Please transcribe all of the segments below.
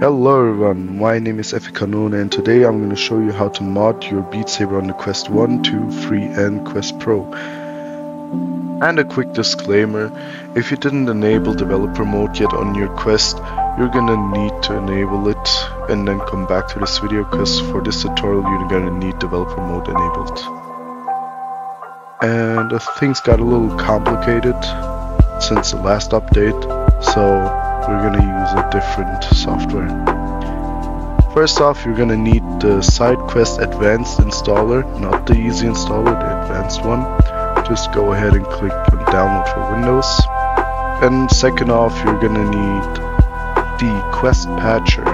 Hello everyone, my name is Efekanone and today I'm going to show you how to mod your Beat Saber on the Quest 1, 2, 3 and Quest Pro. And a quick disclaimer, if you didn't enable developer mode yet on your Quest, you're gonna need to enable it and then come back to this video because for this tutorial you're gonna need developer mode enabled. And uh, things got a little complicated since the last update, so we're going to use a different software. First off, you're going to need the SideQuest Advanced installer, not the easy installer, the advanced one. Just go ahead and click on download for Windows. And second off, you're going to need the Quest Patcher.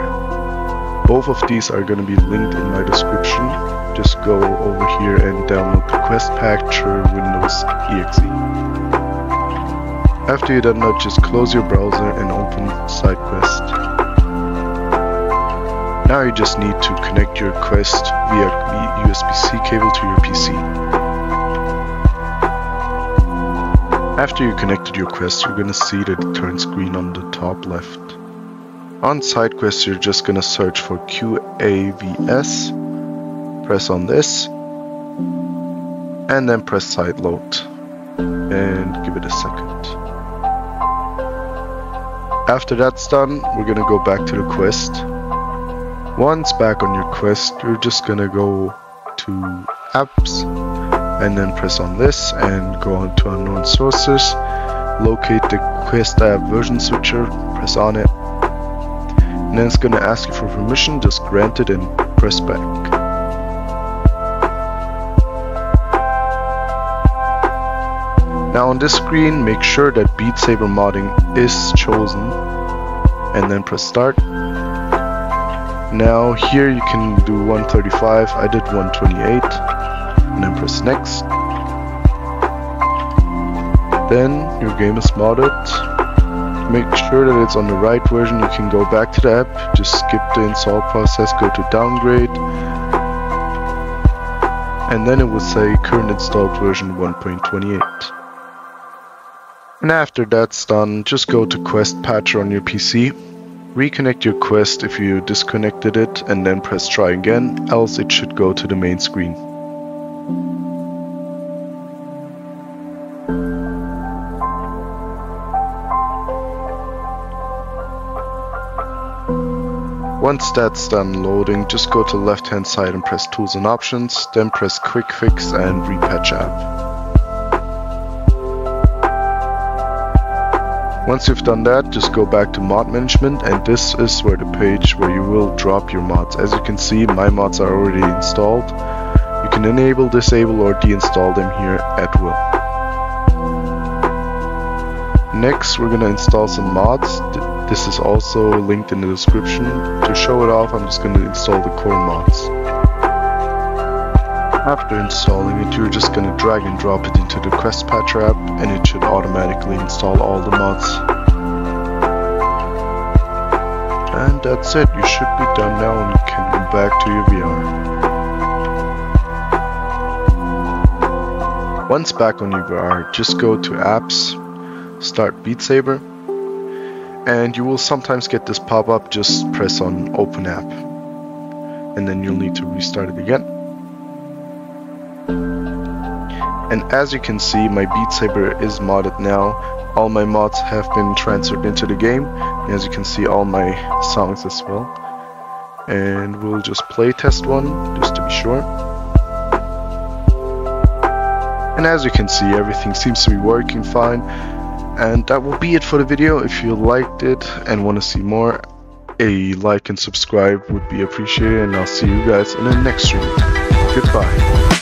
Both of these are going to be linked in my description. Just go over here and download the Quest Patcher Windows EXE. After you're done that, just close your browser and open SideQuest. Now you just need to connect your Quest via USB-C cable to your PC. After you connected your Quest, you're gonna see that it turns green on the top left. On SideQuest, you're just gonna search for QAVS, press on this, and then press side load, and give it a second. After that's done, we're gonna go back to the quest. Once back on your quest, you're just gonna go to apps and then press on this and go on to unknown sources. Locate the quest app version switcher, press on it. And then it's gonna ask you for permission, just grant it and press back. Now on this screen, make sure that Beat Saber modding is chosen and then press start. Now here you can do 135, I did 128 and then press next. Then your game is modded. Make sure that it's on the right version, you can go back to the app, just skip the install process, go to downgrade and then it will say current installed version 1.28. And after that's done, just go to Quest Patcher on your PC, reconnect your Quest if you disconnected it, and then press try again, else it should go to the main screen. Once that's done loading, just go to left hand side and press tools and options, then press quick fix and repatch app. Once you've done that, just go back to mod management and this is where the page where you will drop your mods. As you can see, my mods are already installed. You can enable, disable or deinstall them here at will. Next, we're gonna install some mods. This is also linked in the description. To show it off, I'm just gonna install the core mods. After installing it, you're just gonna drag and drop it into the Quest Patcher app and it should automatically install all the mods. And that's it, you should be done now and can go back to your VR. Once back on your VR, just go to apps, start Beat Saber, and you will sometimes get this pop-up, just press on open app. And then you'll need to restart it again. And as you can see, my Beat Saber is modded now. All my mods have been transferred into the game. And as you can see, all my songs as well. And we'll just play test one, just to be sure. And as you can see, everything seems to be working fine. And that will be it for the video. If you liked it and want to see more, a like and subscribe would be appreciated. And I'll see you guys in the next stream. Goodbye.